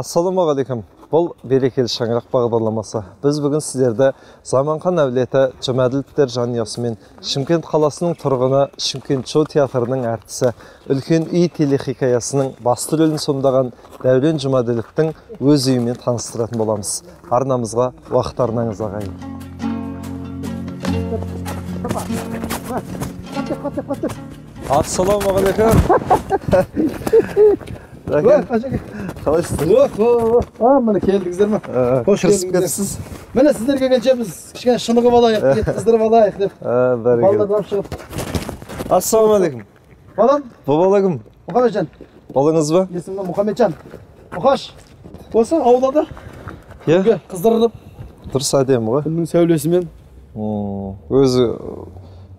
ассалаумағалейкум бұл берекелі шаңырақ бағдарламасы. Біз бүгін сіздерді заманхан әулеті жұмәділовтер жанұясы мен шымкент қаласының тұрғыны шымкент шоу театрының әртісі үлкен үй телехикаясының басты рөлін сомдаған дәурен жұмәділовтің өз үйімен таныстыратын боламыз. Арнамызға уақыт арнаңыз ағайын. Ассалаумағалейкум қалайсыздар а міне келдіңіздер ма қош кетіпсіз міне сіздер келгенше кішкене шынығып алайық қыздырып алайық деп бәрекелді алып шығып ассалаумағалейкум балам бұл бала кім мұхамеджан ұлыңыз ба есімі мұхамеджан мұқаш осы аулада иә қыздырынып дұрыс әдемі ғой күннің сәулесімен өзі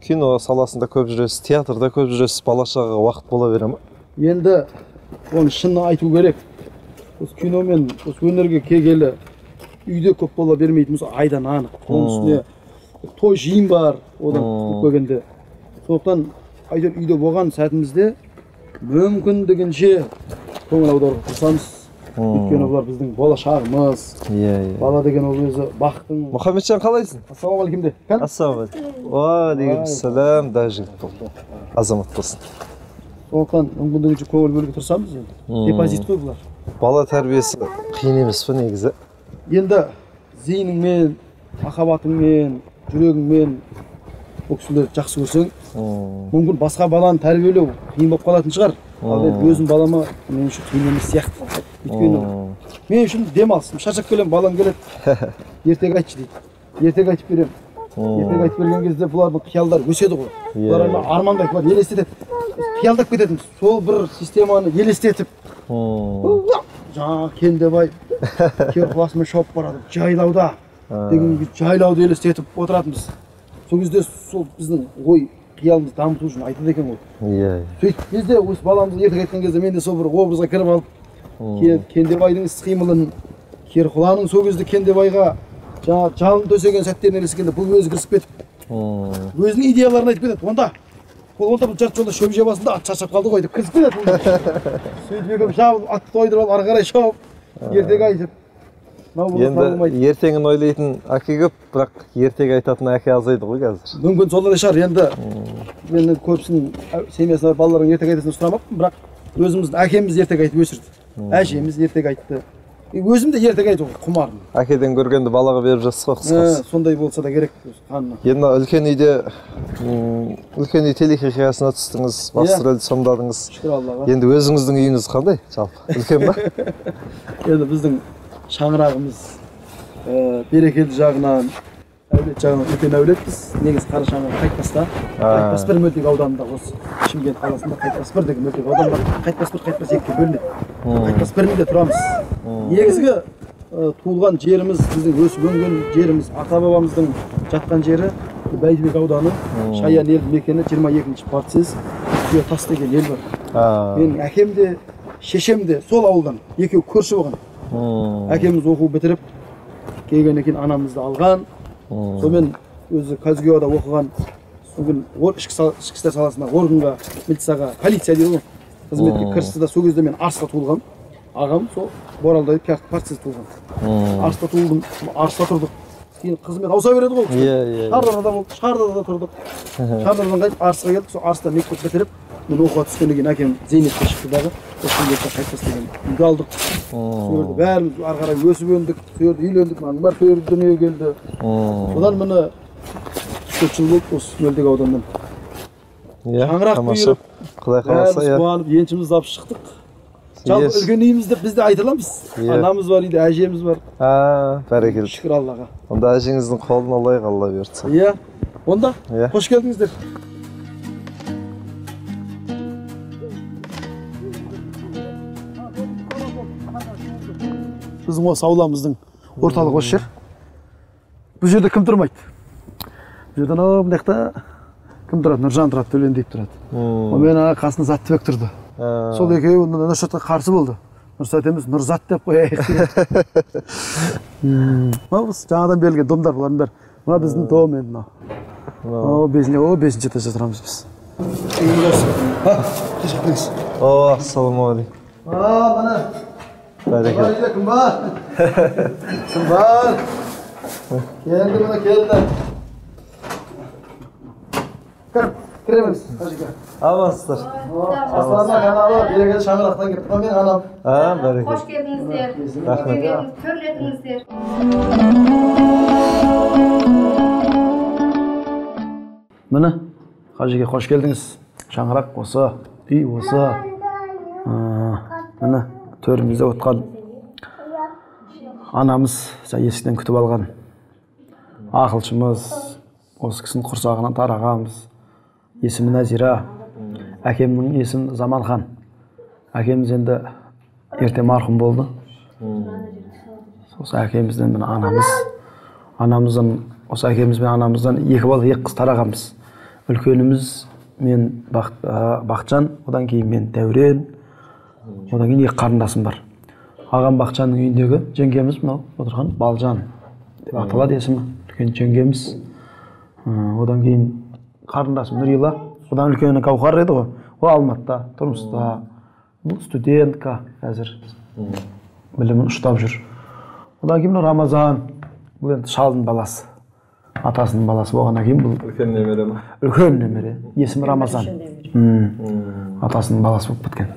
кино саласында көп жүресіз театрда көп жүресіз бала шағаға уақыт бола бере ма енді оны шынын айту керек осы киномен осы өнерге келгелі үйде көп бола бермейтін болса айдан анық оның үстіне той жиын бар одан көп келгенде сондықтан әйтеуір үйде болған сәтімізде мүмкіндігінше көңіл аударуға тырысамыз өйткені бұлар біздің болашағымыз иә иә бала деген ол өзі бақыттың мұхамеджан қалайсың ассалаумағалейкум де ассалаумағалейкум уағалейкумассалам даже азамат болсын сондықтан мүмкіндігінше көңіл бөлуге тырысамыз енді депозит қой бұлар бала тәрбиесі қиын емес па негізі енді зейініңмен махаббатыңмен жүрегіңмен ол кісілерді жақсы көрсең. М, мүмкін басқа баланы тәрбиелеу қиын болып қалатын шығар. Ал енді өзім балама мен үшін қиын емес сияқты. Өйткені м, мен үшін демалыс шаршап келемін балам келеді. Ертегі айтшы дейді. Ертегі айтып беремін. Ертегі м, айтып берген кезде бұлардың қиялдары өседі ғой бұлар армандайды бұлар елестетеді қиялдап кетеді сол бір системаны елестетіп жаңағы кендебай керқұласымен шауып барады жайлауда деген жайлауды елестетіп отыратынбыз сол кезде сол біздің ой қиялымызды дамыту үшін айтады екен ғой иә сөйтіп кезде осы баламызға ертегі айтқан кезде мен де сол бір образға кіріп алып Ке- кендебайдың іс қимылын керқұланың сол кезде кендебайға жаңағы жалын төсеген сәттерін елестегенде бұл өзі кірісіп кетіп өзінің идеяларын айтып кетеді онда ол онда бұл жарты жолда шөп жеп алсын да ат шаршап қалды ғой деп кірісіп кетеді сөйтіп екеуміз жабылып атты тойдырып алып ары қарай шауып ертегі айтып болмайды енді ертеңін ойлайтын әке көп бірақ ертегі айтатын әке азайды ғой қазір. Мүмкін солай шығар. Енді мен көбісінің семьясында бар балалардың ертегі айтатынын сұрамаппын бірақ өзіміздің әкеміз ертегі айтып өсірді. Әжеміз ертегі айтты. Өзім де ертегі айтуға құмармын. Әкеден көргенді балаға беріп жатсыз ғой Ә, қысқасы. сондай болса да керек қанына. Енді үлкен үйде үлкен үй телехикаясына түстіңіз басты Иә. рөлді сомдадыңыз. Шүкір аллаға. Енді өзіңіздің үйіңіз қандай? Жалпы үлкен ба? Енді біздің шаңырағымыз ә, берекелі жағынан әулет жағынан үлкен әулетпіз негізі қара шаңырақ қайтпаста қайтпас бір мөлтек ауданында осы шымкент қаласында қайтпас бір деген мөлтек аудан бар қайтпас бір қайтпас екіге бөлінеді. Қайтпас бірінде тұрамыз. Негізгі туылған жеріміз біздің өсіп өнген жеріміз ата бабамыздың жатқан жері бәйдібек ауданы. Шаян елді мекені жиырма екінші партсез. Тас деген ел бар. Менің әкем де шешем де сол ауылдан екеуі көрші болған. Әкеміз оқу бітіріп келгеннен кейін анамызды алған. Сонымен өзі казгюада оқыған сосын ор- ішкі істер саласына органға милицияға полиция дейді ғой қызметке кірісті да сол кезде мен арыста туылғанмын ағам сол боралда партсыз туылған арыста туылдым арыста тұрдық кейін қызмет ауыса береді ғой иә иә шардарада болдық шардарада тұрдық шардардан қайтып арысқа келдік сол арыста мектеп бітіріп мен оқуға түскеннен кейін әкем зейнетке шықты дағы осы қайтпас деген үйді алдық сол жерде бәріміз ары қарай өсіп өндік сол жерде үйлендік мынаның бәрі сол жерде дүниеге келді содан міне төрт жыл болды осы мөлтек ауданнан иә шаңырақ бұйырып, құдай қаласа иә қуанып еншімізді алып шықтық жалпы үлкен үйіміз деп біз де айта аламыз анамыз бар үйде әжеміз бар бәрекелді шүкір аллаға онда әжеңіздің қолын алайық алла бұйыртса иә онда Иә. қош келдіңіздер біздің осы ауламыздың орталығы осы жер. Бұл жерде кім тұрмайды? Бұл жерде анау мына жақта кім тұрады? Нұржан тұрады төлендиев тұрады. М, онымен ана қасында заттыбек тұрды. Сол екеуі нұршатқа қарсы болды. Нұрсат емес нұрзат деп қояйық деп. мынау біз жаңадан берілген домдар бұлардың бәрі. Мына біздің дом енді мынау. Мынау. о бесінші о бесінші этажда тұрамыз біз. О ассалаумағалейкум. Міне. Бар кім бар келді міне келді кір кіре беріңіз қажеке амансыздар аслана каналы берекелі шаңырақтан келіп тұрмын мен анам а бәрекелді geldinizler. Rahmet. Bugün körledinizler. міне қажеке қош келдіңіз шаңырақ осы үй осы міне төрімізде отқан анамыз жаңа есіктен күтіп алған. Ақылшымыз осы кісінің құрсағынан тарағанбыз. Есімі нәзира әкемнің есімі заманхан. Әкеміз енді ерте марқұм болды. Осы әкемізден міне анамыз. Анамыздан осы әкеміз бен анамыздан екі бала екі қыз тарағанбыз. Үлкеніміз мен Бақ- бақытжан одан кейін мен дәурен. Одан кейін екі қарындасым бар. Ағам бақытжанның үйіндегі жеңгеміз мынау отырған балжан деп аталады есімі. Үлкен жеңгеміз. Одан кейін қарындасым нұрила. Одан үлкені гауһар еді ғой. Ол алматыда тұрмыста. Бұл студентка қазір білімін ұштап жүр. Одан кейін мына рамазан. Бұл енді шалдың баласы атасының баласы болғаннан кейін бұл үлкен немере ма? үлкен немере. Есімі рамазан. Атасының баласы болып кеткен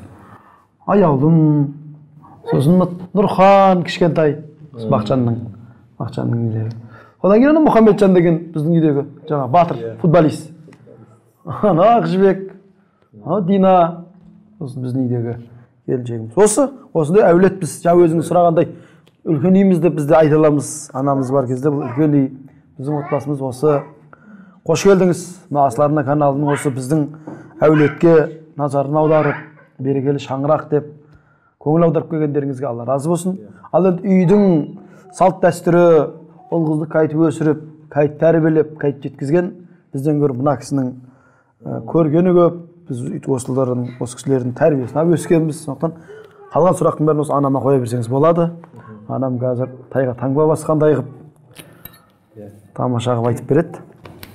аяулым сосын нұрхан кішкентай бақытжанның бақытжанның үйдегі. Одан кейін ана мұхаммеджан деген біздің үйдегі жаңағы батыр футболист. Ана ақжібек ана дина осы біздің үйдегі келіншегіміз. Осы осындай әулетпіз. Жаңа өзіңіз сұрағандай үлкен үйміз деп біз де айта аламыз анамыз бар кезде бұл үлкен үй. Біздің отбасымыз осы. Қош келдіңіз. Мына асыл арна каналының осы біздің әулетке назарын аударып берекелі шаңырақ деп көңіл аударып келгендеріңізге алла разы болсын. Ал енді үйдің салт дәстүрі ұл қызды қайтып өсіріп қайтып тәрбиелеп қайтып жеткізген бізден гөрі мына кісінің ә, көргені көп. Біз өйтіп осылардың осы кісілердің тәрбиесін алып өскенбіз. Сондықтан қалған сұрақтың бәрін осы анама қоя берсеңіз болады. Анам қазір тайға таңба басқандай қылып тамаша қылып айтып береді.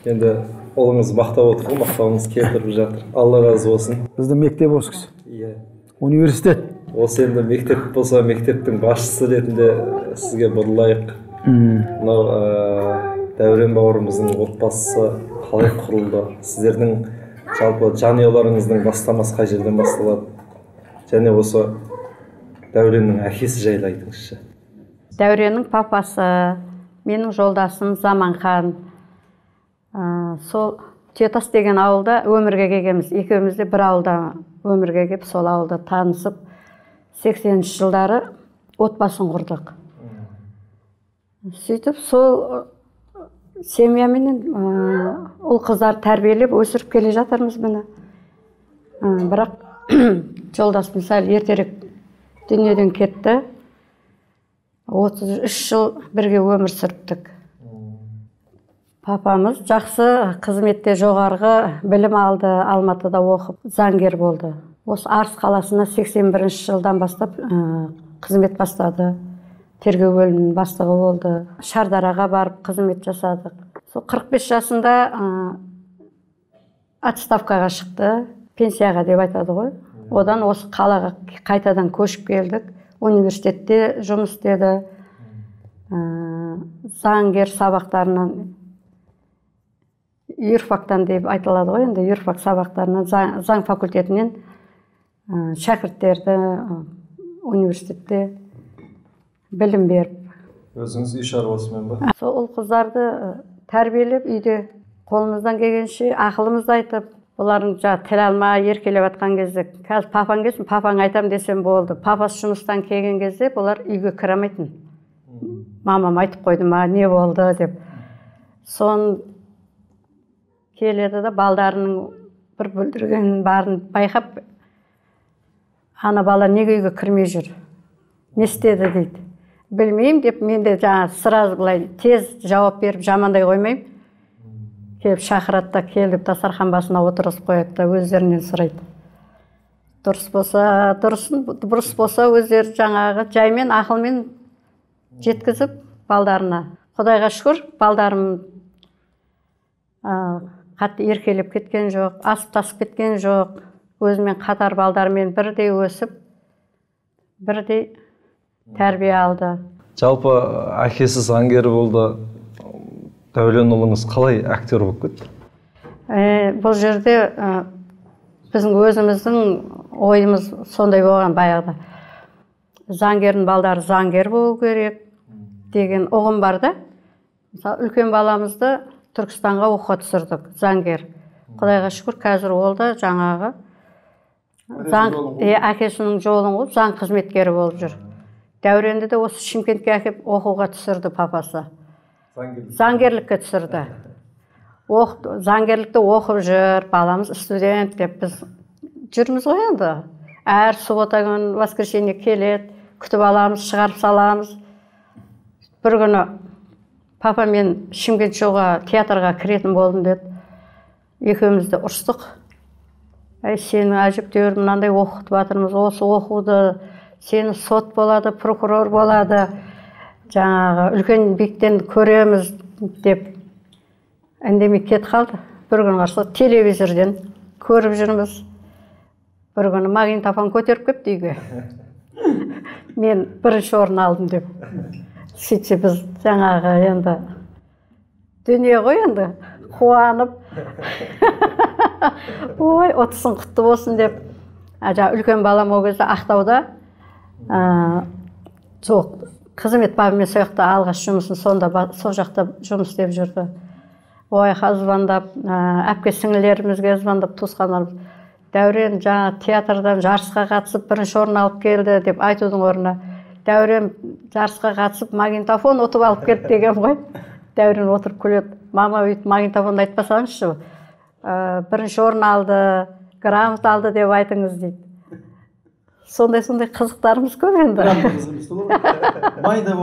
Енді ұлыңыз мақтап отыр ғой мақтауыңыз келтіріп жатыр. Алла разы болсын. Біздің мектеп осы кісі. Иә. Университет. Осы енді мектеп болса мектептің басшысы ретінде сізге бұрылайық. Мынау ә, дәурен бауырымыздың отбасысы қалай құрылды? Сіздердің жалпы жанұяларыңыздың бастамасы қай жерден басталады? Және осы дәуреннің әкесі жайлы айтыңызшы. Дәуреннің папасы менің жолдасым заманхан. Ә, сол түйетас деген ауылда өмірге келгенбіз. Екеуміз де бір ауылда өмірге келіп сол ауылда танысып 80 жылдары отбасын құрдық. Сөйтіп сол семьяменен ә, ұл қыздар тәрбиелеп өсіріп келе жатырмыз міне. Ә, бірақ жолдасым сәл ертерек дүниеден кетті. 33 жыл бірге өмір сүріптік папамыз жақсы қызметте жоғарғы білім алды алматыда оқып заңгер болды. Осы арыс қаласына 81 жылдан бастап ә, қызмет бастады. тергеу бөлімінің бастығы болды. Шардараға барып қызмет жасадық. Сол 45 жасында ә, отставкаға шықты. Пенсияға деп айтады ғой. Одан осы қалаға қайтадан көшіп келдік. Университетте жұмыс істеді. Ә, заңгер сабақтарынан юрфактан деп айтылады ғой енді юрфак сабақтарынан заң, заң факультетінен ә, шәкірттерді ә, университетте білім беріп. Өзіңіз үй шаруасымен ба? Сол ұл қыздарды тәрбиелеп үйде қолымыздан келгенше ақылымызды айтып олардың жаңағы тіл алмай еркелеп жатқан кезде қазір папаң келсін папаңа айтамын десем болды. Папасы жұмыстан келген кезде бұлар үйге кіре алмайтын. Мамам айтып қойды ма не болды? деп. Соны келеді да балдарының бір бүлдіргенін барын байқап ана бала неге үйге кірмей жүр? Не істеді? дейді. Білмеймін деп мен де жаңағы сразу былай тез жауап беріп жамандай қоймаймын. Келіп шақырады да кел деп дастархан басына отырғызып қояды да өздерінен сұрайды. Дұрыс болса дұрысын бұрыс болса өздері жаңағы жаймен ақылмен жеткізіп балдарына. Құдайға шүкір балдарым қатты еркелеп кеткен жоқ асып тасып кеткен жоқ. Өзімен қатар балдармен бірдей өсіп бірдей тәрбие алды. Жалпы әкесі заңгер болды. Дәулен ұлыңыз қалай актер болып кетті? Ә, бұл жерде ә, біздің өзіміздің ойымыз сондай болған баяғыда. Заңгердің балдары заңгер болу керек деген ұғым бар да. Мысалы үлкен баламызды түркістанға оқуға түсірдік. Заңгер. Құдайға шүкір қазір ол да жаңағы заң е, әкесінің жолын қуып заң қызметкері болып жүр. Дәуренді де осы шымкентке әкеліп оқуға түсірді папасы. Заңгерлікке. Түсірді. Оқы, заңгерлікті оқып жүр баламыз студент деп біз жүрміз ғой енді. Әр суббота күні воскресенье келеді күтіп аламыз шығарып саламыз. Бір күні папа мен шымкент шоуға театрға кіретін болдым деді екеуміз де ұрыстық. Әй сені әжептәуір мынандай оқытып жатырмыз. Осы оқуды сені сот болады прокурор болады. Жаңағы үлкен биіктен көреміз деп үндемей кетіп қалды. Бір күні қараса телевизорден көріп жүрміз. Бір күні магнитофон көтеріп келіпті үйге. Мен бірінші орын алдым деп. Сөйтсе біз жаңағы енді дүние ғой енді қуанып. Ой ұтысың құтты болсын деп. Жаңағы үлкен балам ол кезде ақтауда ә, жоқ қызмет бабымен сол жақта алғаш жұмысын сонда сол жақта жұмыс істеп жүрді. Ой звондап ә, әпке сіңілерімізге звондап туысқандарымыз дәурен жаңа театрдан жарысқа қатысып бірінші орын алып келді деп айтудың орнына. Дәурен жарысқа қатысып магнитофон ұтып алып келді деген ғой. Дәурен отырып күледі. Мама өйтіп магнитофонды айтпасаңызшы. Ә, бірінші орын алды грамота алды деп айтыңыз дейді. Сондай сондай қызықтарымыз көп енді. Майда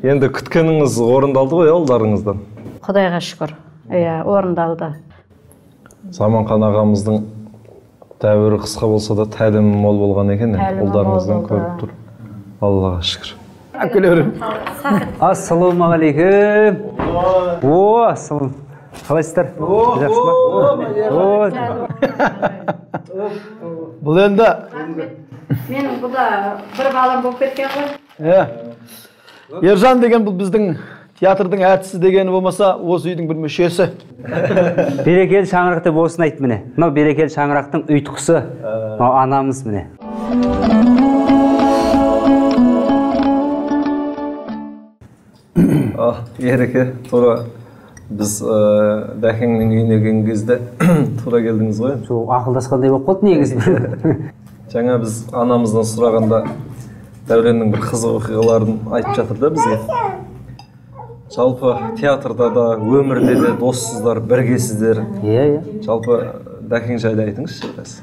енді күткеніңіз орындалды ғой ұлдарыңыздан? Құдайға шүкір. Иә орындалды. Заманхан ағамыздың дәуірі қысқа болса да тәлімі мол болған екен ұлдарыңыздан көріп тұр. Аллаға шүкір. Әпкелерім ассалаумағалейкум. О ассалам. Қалайсыздар? Жақсы ма бұл енді? Менің бұл да бір балам болып кеткен ғой. Иә ержан деген бұл біздің театрдың әртісі дегені болмаса осы үйдің бір мүшесі. Берекелі шаңырақ деп осыны айт міне. Мынау берекелі шаңырақтың ұйытқысы мынау анамыз міне. Ереке тура біз ә, дәкеңнің үйіне келген кезде тура келдіңіз ғой. Енді. сол ақылдасқандай болып қалды негізі жаңа біз анамыздан сұрағанда дәуреннің бір қызық оқиғаларын айтып жатыр да бізге жалпы театрда да өмірде де доссыздар біргесіздер иә иә жалпы дәкең жайлы айтыңызшы біраз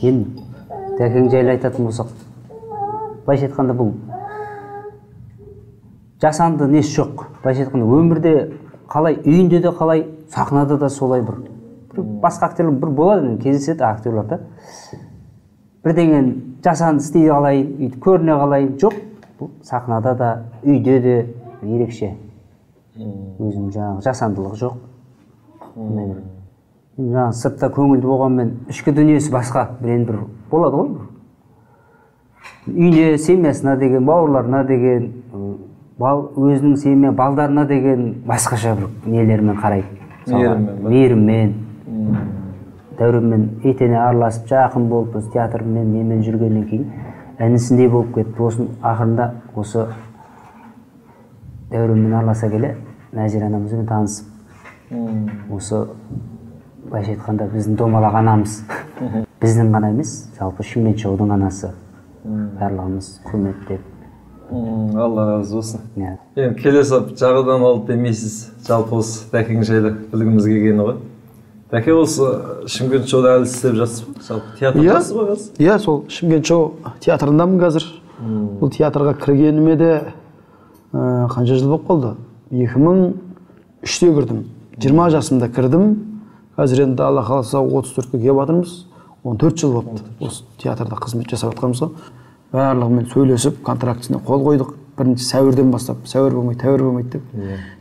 енді дәкең жайлы айтатын болсақ былайша айтқанда бұл жасанды несі жоқ? былайша айтқанда өмірде қалай үйінде де қалай сахнада да солай бір, бір басқа актерлар бір болады кездеседі актерлар да. Бірдеңені жасанды істей қалайын өйтіп көріне қалайын. Жоқ бұл сахнада да үйде де ерекше. Өзінің жаңағы жасандылығы жоқ. Ондай бір. Енді жаңағы сыртта көңілді болғанмен ішкі дүниесі басқа бір енді бір болады ғой. Үйіне семьясына деген бауырларына деген бал өзінің семья балдарына деген басқаша бір нелермен қарайды Мейіріммен дәуренмен етене араласып жақын болып осы театрмен немен жүргеннен кейін інісіндей болып кетті. Сосын ақырында осы дәуренмен араласа келе нәзира анамызбен танысып осы былайша айтқанда біздің домалақ анамыз. Біздің ғана емес жалпы шымкент шоудың анасы. Барлығымыз құрметтеп алла разы болсын. Иә. енді келесі жағадан алып демейсіз. Жалпы осы дәкең жайлы білгіміз келгені ғой. Дәке осы шымкент шоуда әлі істеп жатсыз ба? Жалпы театрдасыз ғой қазір? Иә сол шымкент шоу театрындамын қазір. Бұл театрға кіргеніме де ә, қанша жыл болып қалды? Екі мың үште кірдім. Жиырма жасымда кірдім. Қазір енді алла қаласа отыз төртке келіп жатырмыз. Он төрт жыл болыпты осы театрда қызмет жасап жатқанымызға. Барлығымен сөйлесіп контрактісіне қол қойдық. Бірінші сәуірден бастап сәуір болмайды тәуір болмайды деп.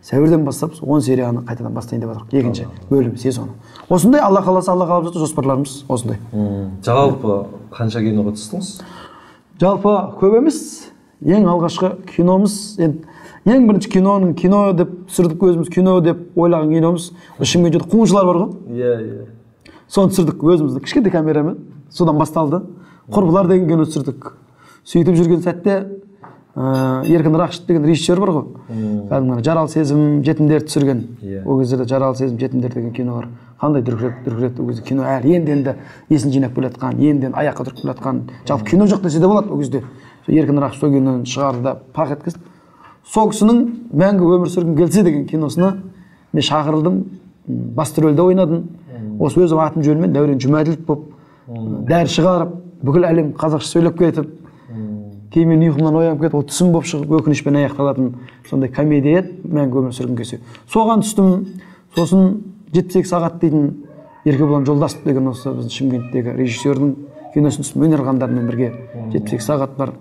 Сәуірден бастап он серияны қайтадан бастайын деп жатырмық. Екінші бөлім сезоны осындай алла қаласа алла қалап жатыр жоспарларымыз осындай. Жалпы қанша киноға түстіңіз? Жалпы көп емес. Ең алғашқы киномыз енді ең бірінші киноның кино деп түсірдік өзіміз кино деп ойлаған киномыз шымкентте қуғыншылар бар ғой. Иә иә. Соны түсірдік өзімізді. Кішкентай камерамен. Содан басталды. Құрбылар деген кино түсірдік. Сөйтіп жүрген сәтте ә, еркін рақышев деген режиссер бар ғой. Кәдімгі жаралы сезім жетімдерді түсірген. Иә. ол кездерде жаралы сезім жетімдер деген кино бар. Қандай дүркіреп дүркіреді ол кезде кино әлі енді енді есін жинап келе жатқан енді енді аяққа тұрып келе жатқан. Жалпы кино жоқ десе де болады ол кезде. Еркін рақышев сол киноны шығарды да пах еткізді. Сол кісінің мәңгі өмір сүргім келсе деген киносына мен шақырылдым. Басты рөлде ойнадым. Осы өзім атым жөніммен дәурен жұмәділов болып дәрі шығарып бүкіл әлем қазақша сөйлеп кетіп кейін мен ұйқымнан оянып кетіп ол түсім болып шығып өкінішпен аяқталатын сондай комедия еді мәңгі өмір сүргім келсе соған түстім сосын жетпіс екі сағат дейтін еркебұлан жолдасов деген осы біздің шымкенттегі режиссердің киносын түстім өнер қандарымен бірге. Жетпіс екі сағат бар.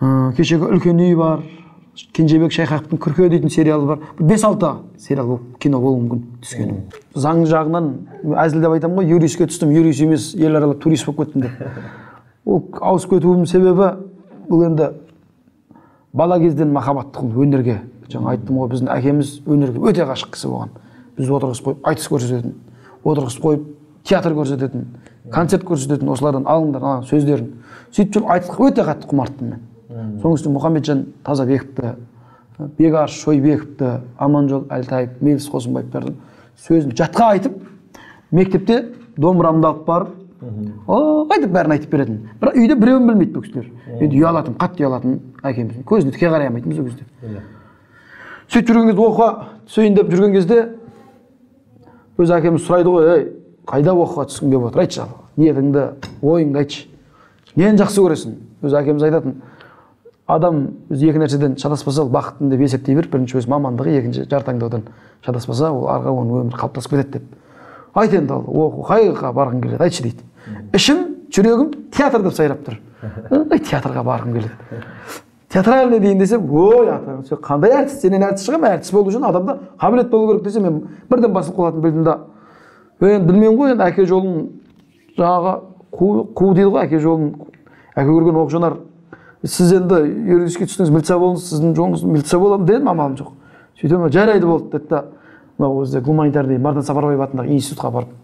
Ә, кешегі үлкен үй бар кенжебек шайхақовтың күрке дейтін сериалы бар. Бес алты сериал болып кино болуы мүмкін түскені заң жағынан әзілдеп айтамын ғой юриске түстім. Юрис емес ел аралап турист болып кеттім деп. ол ауысып кетуімнің себебі бұл енді бала кезден махаббат тұғын өнерге. Жаңа айттым ғой біздің әкеміз өнерге өте ғашық кісі болған. Біз отырғызып қойып айтыс көрсететін отырғызып қойып театр көрсететін концерт көрсететін осылардан алыңдар ана сөздерін. Сөйтіп жүріп айтысқа өте қатты құмарттым мен. Соның үстіне мұхамеджан тазабековті бекарыс шойбековті аманжол әлтаев меліс қосынбаевтардың сөзін жатқа айтып мектепте домбырамды алып барып о айтып бәрін айтып беретін? Бірақ үйде біреуін білмейді бұл кісілер. Енді ұялатынмын қатты ұялатынмын әкеміздің көзіне тіке қарай алмайтынбыз ол кезде сөйтіп жүрген кезде оқуға түсейін деп жүрген кезде өзі әкеміз сұрайды ғой ей қайда оқуға түскің келіп отыр. Айтшы ниетіңді ойыңды айтшы. Нені жақсы көресің? Өзі әкеміз айтатын. Адам өзі екі нәрседен шатаспаса ол деп есептей бер бірінші өз мамандығы екінші жар таңдаудан шатаспаса ол ары қарай оның өмірі қалыптасып кетеді деп. Айт енді ал оқу қай жаққа барғың келеді? Айтшы дейді. ішім жүрегім театр деп сайрап тұр. Ай театрға барғым келеді. Театральный дейін десем ой ата сен қандай әртіс сенен әртіс шығамын әртіс болу үшін адамда қабілет болу керек десе мен бірден басылып қалатынын білдім да. Енді білмеймін ғой енді әке жолын жаңағы қу, қу дейді ғой әке жолын. Әке көрген оқ жонар сіз енді юридический түстіңіз милиция болыңыз сіздің жолыңыз милиция боламын дедім амалым жоқ. Сөйтем жарайды болды деді да. Мынау өзі гуманитарный мардан сапарбаев атындағы институтқа барып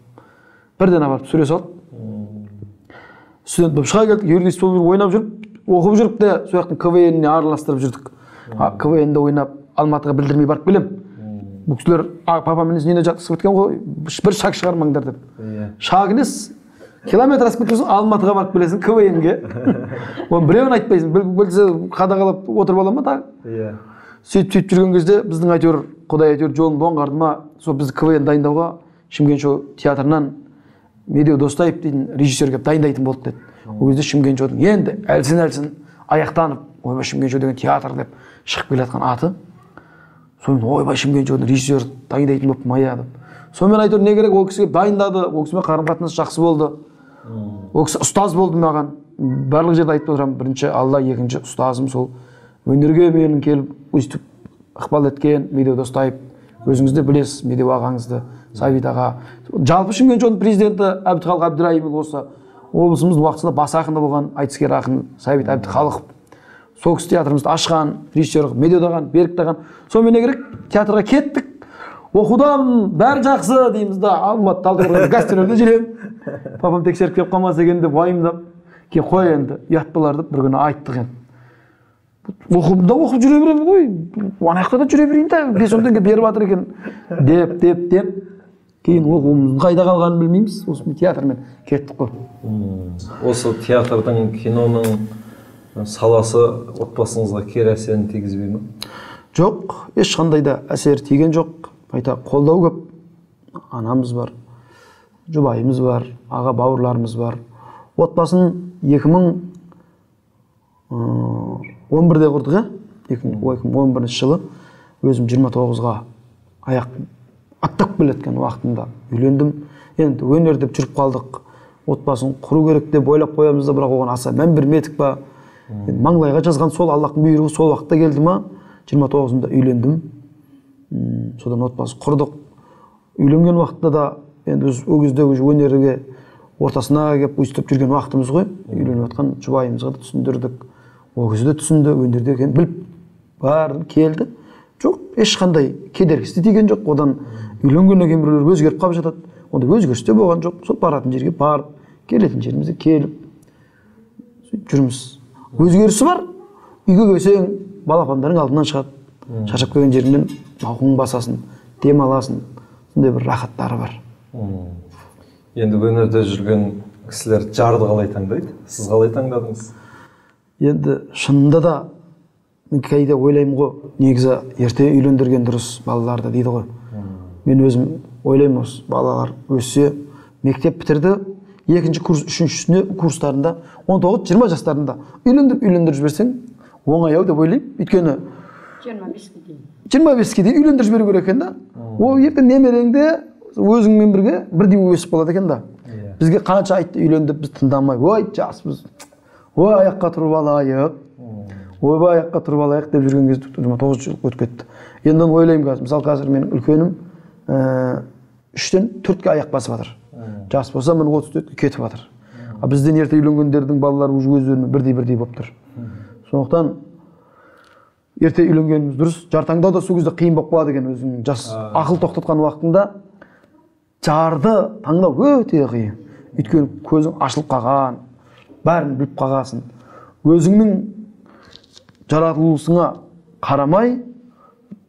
бірден апарып түсіре салды студент болып шыға келдік юрист болып жүріп ойнап жүріп оқып жүріп те сол жақтың квн іне араластырып жүрдік. Квн де ойнап алматыға білдірмей барып келемін бұл кісілер «А, папам інісін үйіне жатқызып кеткен ғой бір шаг шығармаңдар деп. Иә. Шаг емес километр асып кеткен алматыға барып келесің квнге. Оны біреуін айтпайсың біл- білсе қадағалап отырып ала ма тағы? Иә. Сөйтіп сөйтіп жүрген кезде біздің әйтеуір құдай әйтеуір жолын оңғарды ма? сол бізді квн дайындауға шымкент шоу театрынан медеу достаев дейтін режиссер келіп дайындайтын болды деді. Ол кезде шымкент шоудың енді әлсін әлсін аяқтанып ойбай шымкент шоу деген театр деп шығып келе жатқан аты. Сонымен ойбай шымкент шоудың режиссер дайындайтын болыппын ая деп. Сонымен әйтеуір не керек ол кісі келіп дайындады ол кісімен қарым қатынас жақсы болды. Ол кісі ұстаз болды маған. Барлық жерде айтып отырамын бірінші алла екінші ұстазым сол. Өнерге менің келіп өйстіп ықпал еткен медеу достаев өзіңіз де білесіз медеу ағаңызды. Сәбит аға жалпы шымкент шоудың президенті әбдіхалық әбдірайымұлы осы облысымыздың уақытысында бас ақыны болған айтыскер ақын сәбит әбдіхалықов сол кісі театрымызды ашқан режиссер медеу аған берік аған сонымен не керек театрға кеттік. Оқудамын бәрі жақсы дейміз да. Алматы талдықорғанда гастрольде жүремін папам тексеріп келіп қалмаса екен деп уайымдап кейін қой енді ұят болар деп бір күні айттық енді. Оқып да оқып жүре беремін ғой. Ана жақта да жүре берейін да. Бес он теңге беріп жатыр екен. Деп деп деп. Кейін оқуымыздың қайда қалғанын білмейміз. Осы театрмен кеттік қой. Осы театрдың киноның саласы отбасыңызға кері әсерін тигізбей ма? Жоқ. Ешқандай да әсер тиген жоқ. Қайта қолдау көп. Анамыз бар жұбайымыз бар аға бауырларымыз бар. Отбасын 2011 бірде құрдық иә 2011 жылы. Өзім 29-ға аяқ аттап келе жатқан уақытында үйлендім. Енді өнер деп жүріп қалдық. Отбасын құру керек деп ойлап қоямыз да бірақ оған аса мән бермедік па? Маңлайға жазған сол аллахтың бұйрығы сол уақытта келді ма? 29-ында үйлендім. М, содан отбасы құрдық. Үйленген уақытта да енді біз ол кезде уже өнерге ортасына келіп өйстіп жүрген уақытымыз ғой. Үйленіп жатқан жұбайымызға да түсіндірдік. Ол кезде де түсінді өнерде екенін біліп бәрін келді. Жоқ ешқандай кедергісі де тиген жоқ. Одан үйленгеннен кейін біреулер өзгеріп қалып жатады. Ондай өзгеріс те болған жоқ. Сол баратын жерге барып келетін жерімізге келіп сөйтіп жүрміз. Өзгерісі бар. Үйге келсең балапандарың алдынан шығады. Шаршап келген жеріңнен мауқың басасың демаласың сондай бір рахаттары бар. Енді өнерде жүрген кісілер жарды қалай таңдайды? Сіз қалай таңдадыңыз? Енді шынында да мен кейде ойлаймын ғой негізі ерте үйлендірген дұрыс балаларды дейді ғой. Мен өзім ойлаймын осы балалар өссе мектеп бітірді екінші курс үшіншісіне курстарында 19-20 жастарында үйлендіріп үйлендіріп жіберсең оңай ау деп ойлаймын. Өйткені жиырма беске дейін. жиырма беске дейін үйлендіріп жіберу керек екен да. Ол ертең немерең де өзіңмен бірге бірдей өсіп қалады екен да. Бізге қанша айтты үйлен деп біз тыңдамай. Ой жаспыз. Ой аяққа тұрып алайық. Ойбай аяққа тұрып алайық деп жүрген кезде жиырма тоғыз жыл өтіп кетті. Енді оны ойлаймын қазір. Мысалы қазір менің үлкенім ііі үштен төртке аяқ басып жатыр. Жас болса міне отыз төртке кетіп жатыр. Ал бізден ерте үйленгендердің балалары уже өздерімен бірдей бірдей болып тұр. Сондықтан ерте үйленгеніміз дұрыс. Жар таңдау да сол кезде қиын болып қалады екен өзіңнің жас ақыл тоқтатқан уақытында. Жарды таңдау өте қиын. Өйткені көзің ашылып қалған бәрін біліп қалғансың өзіңнің жаратылысыңа қарамай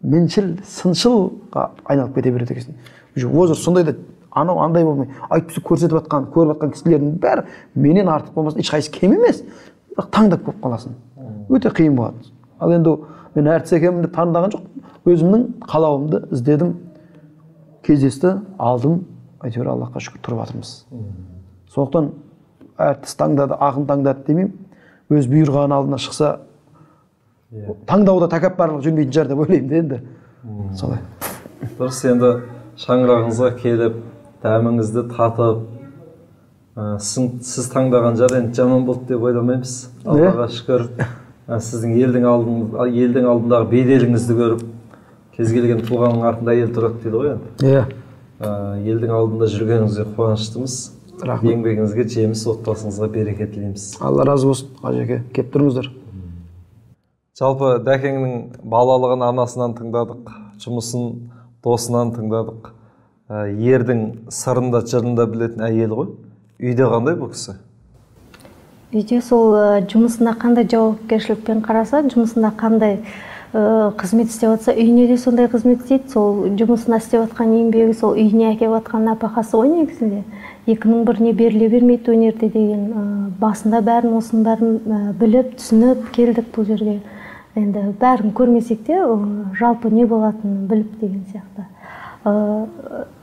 меншіл сыншылға айналып кете береді екенсің уже возраст сондай да анау андай болмай әйтпесе көрсетіп жатқан көріп жатқан кісілердің бәрі менен артық болмасын ешқайсысы кем емес бірақ таңдап болып қаласың. Өте қиын болады. Ал енді мен әртіс екенмін деп таңдаған жоқпын. Өзімнің қалауымды іздедім кездесті алдым әйтеуір аллахқа шүкір тұрып жатырмыз. Сондықтан әртіс таңдады ақын таңдады демеймін. Өз бұйырғаны алдына шықса таңдауда тәкаппарлық жүрмейтін шығар деп ойлаймын да енді солай дұрыс енді шаңырағыңызға келіп дәміңізді татып ә, сіз, таңдаған жар енді жаман болды деп ойламаймыз аллаға шүкір ә, сіздің елдің алдың елдің алдындағы беделіңізді көріп кез келген тұлғаның артында әйел тұрады дейді ғой енді иә елдің алдында жүргеніңізге қуаныштымыз рахмет еңбегіңізге жеміс отбасыңызға береке тілейміз алла разы болсын қажеке келіп тұрыңыздар жалпы дәкеңнің балалығын анасынан тыңдадық жұмысын досынан тыңдадық. Ә, ердің сырын да жырын да білетін әйел ғой. Үйде қандай бұл кісі? Үйде сол ә, жұмысына қандай жауапкершілікпен қараса жұмысында қандай ә, қызмет істеп жатса үйіне де сондай қызмет істейді. Сол жұмысына істеп жатқан еңбегі сол үйіне әкеліп жатқан нәпақасы ғой негізінде. Екінің біріне беріле бермейді өнерде деген ә, басында бәрін осының бәрін ә, біліп түсініп келдік бұл жерге. Енді бәрін көрмесек те ә, жалпы не болатынын біліп деген сияқты. Ә,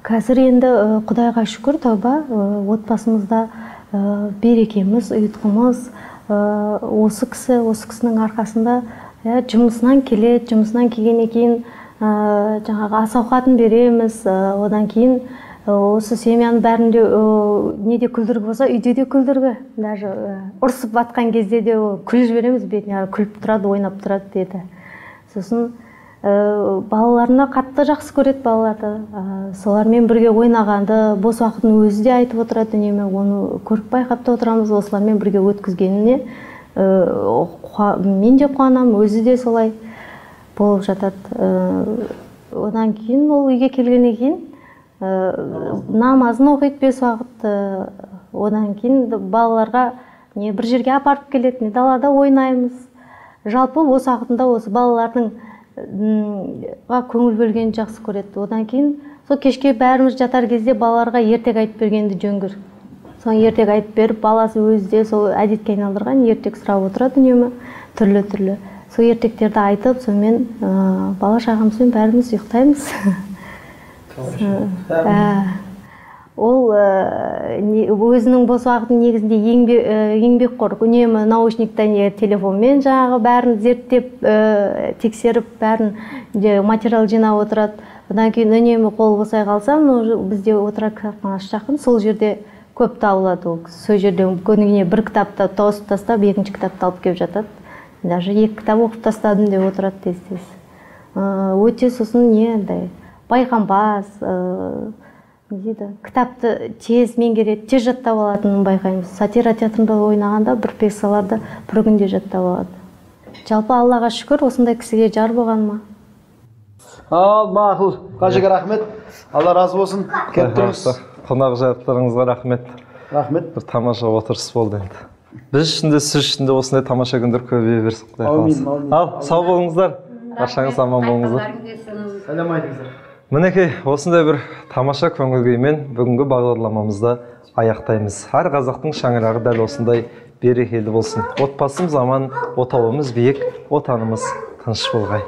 қазір енді ә, құдайға шүкір тәуба ә, отбасымызда ә, берекеміз ұйытқымыз ә, осы кісі осы кісінің арқасында иә жұмысынан келеді жұмысынан келгеннен кейін ә, жаңағы ас ауқатын береміз ә, одан кейін осы семьяның бәрінде неде күлдіргі болса үйде де күлдіргі. Даже ұрысып жатқан кезде де күліп жібереміз бетіне күліп тұрады ойнап тұрады деді. Сосын балаларына қатты жақсы көреді балаларды. Солармен бірге ойнағанды бос уақытын өзі де айтып отырады үнемі оны көріп байқап та отырамыз осылармен бірге өткізгеніне. Мен де қуанамын өзі де солай болып жатады. Одан кейін ол үйге келгеннен кейін намазын оқиды бес уақыт одан кейін балаларға не бір жерге апарып келеді не далада ойнаймыз. Жалпы осы уақытында осы балалардың көңіл бөлгенді жақсы көреді одан кейін сол кешке бәріміз жатар кезде балаларға ертек айтып бергенді жөн көреді соны ертек айтып беріп баласы өзі де сол әдетке айналдырған ертек сұрап отырады үнемі түрлі түрлі сол ертектерді айтып сонымен бала шағамызбен бәріміз ұйықтаймыз. ол өзінің бос уақытын негізінде еңбек еңбекқор үнемі наушникта не телефонмен жаңағы бәрін зерттеп тексеріп бәрін материал жинап отырады. Одан кейін үнемі қол босай қалса бізде отырар кітапханасы жақын. Сол жерде көп табылады ол сол жерде күніне бір кітапты тосып тастап екінші кітапты алып келіп жатады. Даже екі кітап оқып тастадым деп отырады тез тез өте сосын не андай байқампаз не дейді кітапты тез меңгереді тез жаттап алатынын байқаймыз сатира театрында ойнағанда бір пьесаларды бір күнде жаттап алады. Жалпы аллаға шүкір осындай кісіге жар болғаныма ал мақұл қажеке рахмет. Алла разы болсын. Келіп тұрыңыз қонақ жайлықтарыңызға рахмет. Рахмет. Бір тамаша отырыс болды енді. Біз үшін де сіз үшін де осындай тамаша күндер көбейе берсін құдай қаласа. Ал сау болыңыздар. Баршаңыз аман болыңыздар. Сәлем айтыңыздар. Мінекей осындай бір тамаша көңіл күймен бүгінгі бағдарламамызды аяқтаймыз. Әр қазақтың шаңырағы дәл осындай берекелі болсын. Отбасымыз аман отауымыз биік отанымыз тыныш болғай.